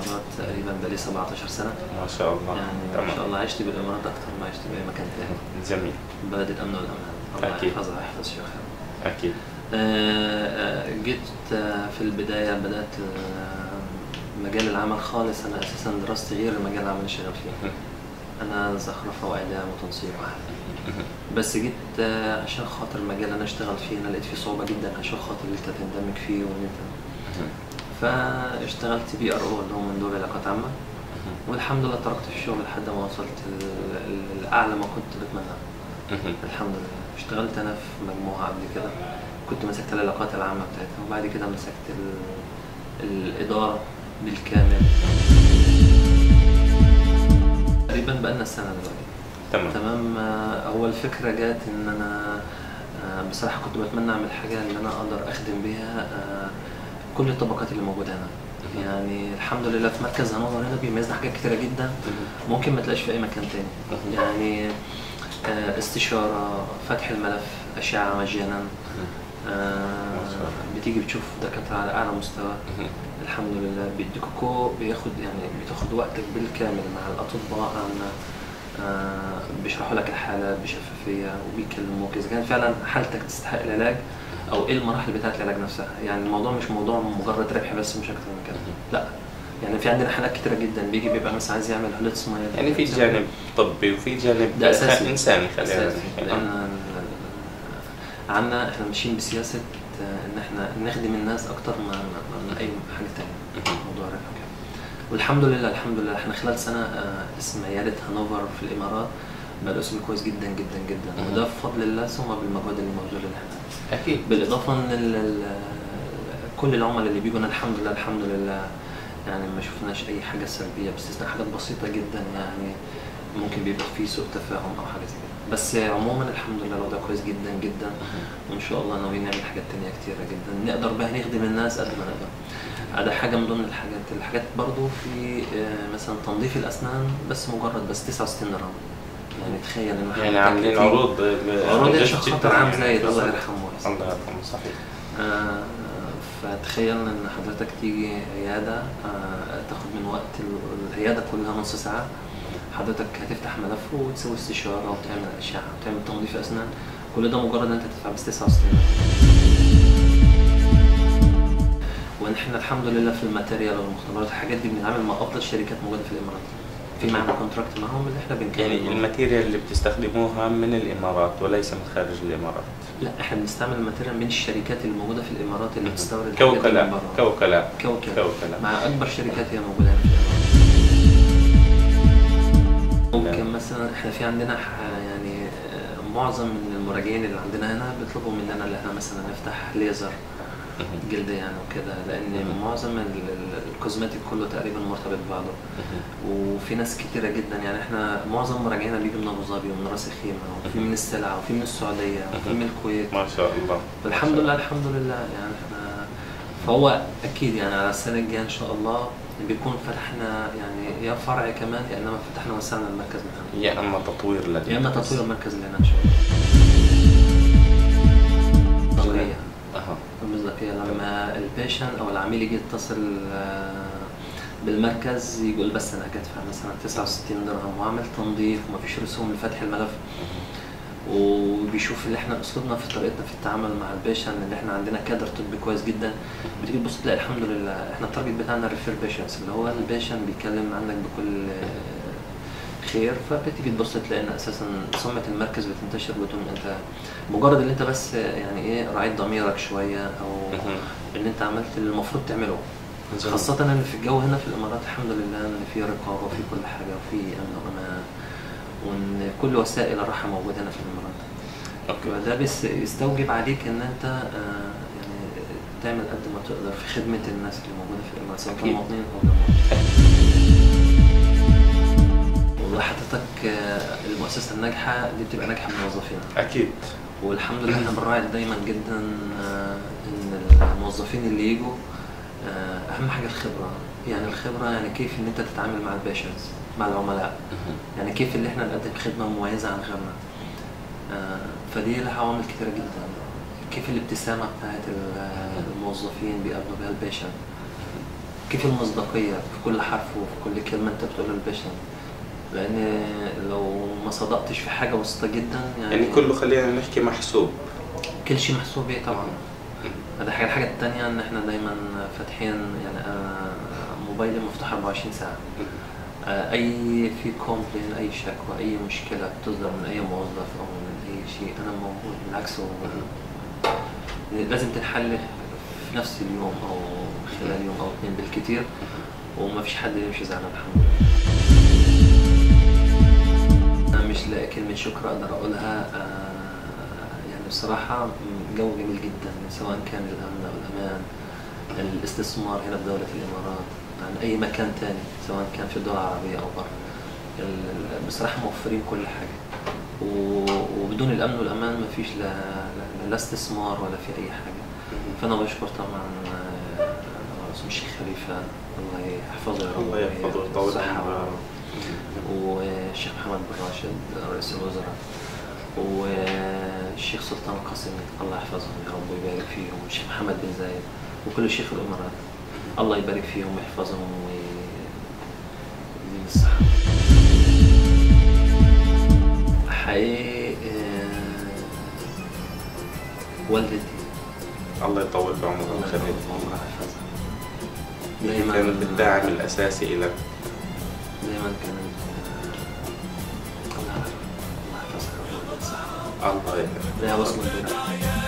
الامارات تقريبا بقالي 17 سنة. ما شاء الله. يعني تمام. ما شاء الله عشت بالإمارات أكثر ما عشت بأي مكان ثاني جميل. بلد الأمن والأمان. الله أكيد. يحفظها يحفظ شيخها أكيد. آه, آه، جيت آه، في البداية بدأت آه، مجال العمل خالص. أنا أساسا دراستي غير المجال العمل اللي شغال فيه. أنا زخرفة وإعلام وتنسيق بس جيت عشان خاطر المجال اللي أنا اشتغل فيه أنا لقيت فيه صعوبة جدا عشان خاطر اللي انت تندمج فيه وإن أنت فاشتغلت بي آر أو اللي هو مندوب علاقات عامة. والحمد لله تركت الشغل لحد ما وصلت لأعلى ما كنت بتمناه. الحمد لله. اشتغلت أنا في مجموعة قبل كده. كنت مسكت العلاقات العامة بتاعتها. وبعد كده مسكت ال... الإدارة بالكامل. تقريبا بقالنا سنة دلوقتي. تمام. تمام. آه، هو الفكرة جات إن أنا آه، بصراحة كنت بتمنى أعمل حاجة اللي أنا أقدر أخدم بيها آه، كل الطبقات اللي موجودة هنا. يعني الحمد لله في مركز هنوفر هنا بيميزنا حاجات كتيرة جدا. ممكن ما تلاقيش في أي مكان تاني. يعني آه، استشارة فتح الملف أشعة مجانا. آه،. بتيجي بتشوف دكاترة على أعلى مستوى. الحمد لله. بيديكوا كو بياخد يعني بتاخد وقتك بالكامل مع الأطباء عن آه، بيشرحوا لك الحالة بشفافية وبيكلموك. إذا كان فعلا حالتك تستحق العلاج أو إيه المراحل بتاعة العلاج نفسها؟ يعني الموضوع مش موضوع مجرد ربح بس مش أكتر من كده. لا. يعني في عندنا حالات كتيرة جدا. بيجي بيبقى مثلا عايز يعمل هلوت سمايل يعني في جانب طبي وفي جانب ده أساسي. إنساني خلينا. لأن عنا إحنا ماشيين بسياسة آه، إن إحنا نخدم الناس أكتر ما ما- من أي حاجة تانية. موضوع الربح والحمد لله الحمد لله إحنا خلال سنة آه، اسم عيادة هانوفر في الإمارات بقى اسم كويس جدا جدا جدا. وده بفضل الله ثم بالمجهود اللي موجود اللي إحنا أكيد. بالإضافة إن ال- ال- كل العملاء اللي بيجوا الحمد لله الحمد لله. يعني ما شفناش أي حاجة سلبية باستثناء حاجات بسيطة جدا يعني ممكن بيبقى فيه سوء تفاهم أو حاجة زي كده. بس عموما الحمد لله الوضع كويس جدا جدا. وإن شاء الله ناويين نعمل حاجات تانية كتيرة جدا. نقدر بقى نخدم الناس قد ما نقدر. ده حاجة من ضمن الحاجات. الحاجات برضو في آه، مثلا تنظيف الأسنان بس مجرد بس 69 درهم يعني تخيل ان يعني عاملين عروض عروض جداً عام. زايد الله. يرحمه. الله يرحمه صحيح آه، فتخيل إن حضرتك تيجي عيادة آه، تاخد من وقت ال- العيادة كلها نص ساعة حضرتك هتفتح ملف وتسوي استشارة وتعمل أشعة وتعمل تنظيف أسنان كل ده مجرد إن أنت تدفع بس 69 ونحن الحمد لله في الماتيريال والمختبرات الحاجات دي بنتعامل مع أفضل شركات موجودة في الإمارات في معنا contract معاهم اللي إحنا بنكمل يعني. ال material اللي بتستخدموها من الإمارات وليس من خارج الإمارات؟ لا إحنا بنستعمل ال material من الشركات اللي موجوده في الإمارات اللي بتستورد كوكلاء. كوكلاء كوكلاء مع أكبر شركات هي موجودة في الإمارات. ممكن مثلا إحنا في عندنا يعني آه، معظم من المراجعين اللي عندنا هنا بيطلبوا مننا إن إحنا مثلا نفتح ليزر جلد يعني وكده لأن. معظم ال- ال- ال cosmetic كله تقريبا مرتبط ببعضه. وفي ناس كتيرة جدا يعني إحنا معظم مراجعينا بيجوا من أبو ظبي ومن راس الخيمة وفي من السلعه وفي من السعودية وفي من الكويت. ما شاء الله. الحمد لله الحمد لله. يعني إحنا فهو أكيد يعني على السنة الجاية إن شاء الله بيكون فتحنا يعني يا فرع كمان يا اما فتحنا وسعنا المركز بتاعنا. يا إما تطوير للمركز يا إما تطوير المركز هنا إن شاء الله. أها. المصداقية لما البيشن أو العميل يجي يتصل آه، بالمركز يقول بس أنا هدفع مثلا 69 درهم واعمل تنظيف ومفيش رسوم لفتح الملف. وبيشوف اللي إحنا اسلوبنا في طريقتنا في التعامل مع ال patient اللي إحنا عندنا كادر طبي كويس جدا. بتيجي تبص تلاقي الحمد لله إحنا ال target بتاعنا refer patients اللي هو ال patient بيتكلم عنك بكل خير فبتيجي تبص تلاقي إن أساسا سمعه المركز بتنتشر بدون أنت مجرد إن أنت بس يعني إيه راعيت ضميرك شوية أو. إن أنت عملت اللي المفروض تعمله. خاصة إن في الجو هنا في الإمارات الحمد لله إن في رقابة وفي كل حاجة وفي أمن وأمان وإن كل وسائل الراحة موجودة هنا في الإمارات أوكي وده بس يستوجب عليك إن أنت آه، يعني تعمل قد ما تقدر في خدمة الناس اللي موجودة في الإمارات سواء كانوا. مواطنين أو غير مواطنين والله حضرتك آه، المؤسسة الناجحة دي بتبقى ناجحة بموظفينها أكيد. والحمد لله إحنا بنراعي دايما جدا آه، إن الموظفين اللي يجوا آه، أهم حاجة الخبرة. يعني الخبرة يعني كيف إن أنت تتعامل مع ال patients مع العملاء. يعني كيف اللي إحنا نقدم خدمة مميزة عن غيرنا. فدي لها عوامل كتيرة جدا. كيف الابتسامة بتاعت ال- الموظفين بيقابلوا بها ال patient. كيف المصداقية في كل حرف وفي كل كلمة أنت بتقولها لل patient. لأن لو ما صدقتش في حاجة بسيطة جدا يعني, يعني كله خلينا نحكي محسوب. كل شيء محسوب إيه طبعا. هذا حاجة الحاجة الثانية إن إحنا دايما فاتحين يعني أنا موبايلي مفتوح 24 ساعة. آه، أي في كومبلين أي شكوى أي مشكلة بتصدر من أي موظف أو من أي شيء أنا موجود بالعكس. لازم تنحل في نفس اليوم أو خلال يوم أو اثنين بالكثير وما فيش حد يمشي زعلان الحمد لله. كلمه شكر أقدر أقولها آه، يعني بصراحة جو جميل جدا سواء كان الأمن أو الأمان الاستثمار هنا بدوله الإمارات عن أي مكان تاني سواء كان في الدول العربيه أو بره. بصراحة موفرين كل حاجة. و- وبدون الأمن والأمان ما فيش لا, لا, لا استثمار ولا في أي حاجة. فأنا بشكر طبعا آه، الشيخ خليفة الله يحفظه الله يحفظه ويطول عمره. والشيخ محمد بن راشد رئيس الوزراء والشيخ سلطان قاسمي الله يحفظهم يا رب ويبارك فيهم والشيخ محمد بن زايد وكل شيخ الامارات الله يبارك فيهم ويحفظهم ويديم الصحة. حقيقي آه، والدتي. الله يطول في الله ويخليك يحفظها. الله يحفظها هي دايما. كانت الداعم الأساسي لك دايما كانت آه، الله يحفظها الله يحفظها ويديها